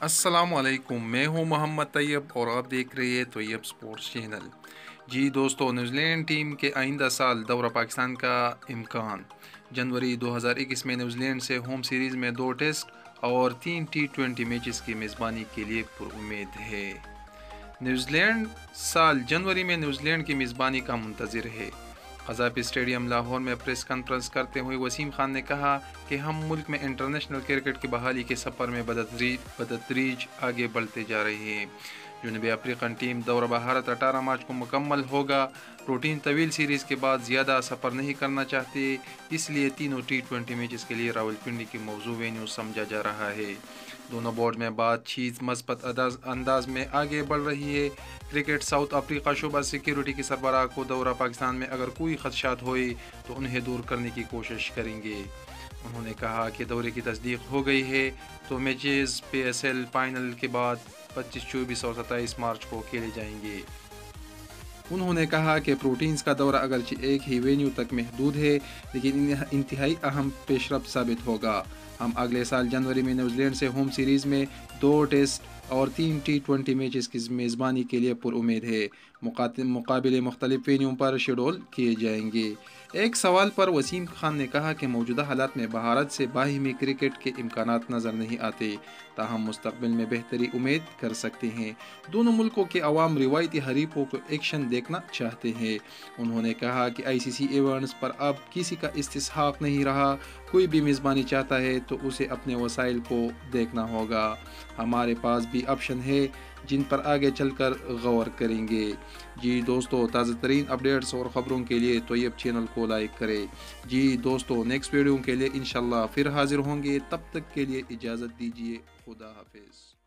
السلام علیکم، میں ہوں محمد طیب اور آپ دیکھ رہے ہیں طیب سپورٹس چینل۔ جی دوستو، نیوزی لینڈ ٹیم کے آئندہ سال دورہ پاکستان کا امکان۔ جنوری دو ہزار اکیس میں نیوزی لینڈ سے ہوم سیریز میں دو ٹیسٹ اور تین ٹی ٹوینٹی میچز کی میزبانی کے لیے پر امید ہے۔ نیوزی لینڈ سال جنوری میں نیوزی لینڈ کی میزبانی کا منتظر ہے۔ قذافی اسٹیڈیم لاہور میں پریس کانفرنس کرتے ہوئے وسیم خان نے کہا کہ ہم ملک میں انٹرنیشنل کرکٹ کی بحالی کے سفر میں بدتریج آگے بڑھتے جا رہے ہیں۔ جنوبی افریقن ٹیم دورہ بھارت اٹھارہ مارچ کو مکمل ہوگا۔ روٹین طویل سیریز کے بعد زیادہ سفر نہیں کرنا چاہتے، اس لیے تینوں ٹی ٹوینٹی میچز کے لیے راول پنڈی کی موضوع وینیو سمجھا جا رہا ہے۔ دونوں بورڈ میں بات چیت مثبت انداز میں آگے بڑھ رہی ہے۔ کرکٹ ساؤتھ افریقہ شعبہ سیکیورٹی کی سربراہ کو دورہ پاکستان میں اگر کوئی خدشات ہوئے تو انہیں دور کرنے کی کوشش کریں گے۔ انہوں نے کہا کہ دورے کی تصدیق ہو گئی ہے تو matches P S L final کے بعد پچیس چوبیس اور ستائیس مارچ کو کھیلے جائیں گے۔ انہوں نے کہا کہ پروٹینز کا دورہ اگرچہ ایک ہی وینیو تک محدود ہے، لیکن انتہائی اہم پیش رفت ثابت ہوگا۔ ہم اگلے سال جنوری میں نیوزی لینڈ سے ہوم سیریز میں دو ٹیسٹ اور تین ٹی ٹوینٹی میچز کی میزبانی کے لیے پر امید ہے۔ مقابلے مختلف وینیوں پر شیڈول کیے جائیں گے۔ ایک سوال پر وسیم خان نے کہا کہ موجودہ حالات میں بھارت سے باہمی کرکٹ کے امکانات نظر نہیں آتے۔ تاہم مستقبل میں بہتری امید کر سکتے ہیں۔ دونوں ملکوں کے عوام روایتی حریفوں کو ایکشن دیکھنا چاہتے ہیں۔ انہوں نے کہا کہ آئی سی سی ایونٹس پر اب کسی کا استحقاق نہیں رہا۔ کوئی بھی میزبانی چاہتا ہے تو اسے اپنے وسائل کو دیکھنا ہوگا۔ ہمارے پاس بھی آپشن ہے۔ جن پر آگے چل کر غور کریں گے۔ جی دوستو، تازہ ترین اپڈیٹس اور خبروں کے لیے طیب چینل کو لائک کریں۔ جی دوستو، نیکسٹ ویڈیو کے لیے انشاءاللہ پھر حاضر ہوں گے۔ تب تک کے لیے اجازت دیجیے خدا حافظ۔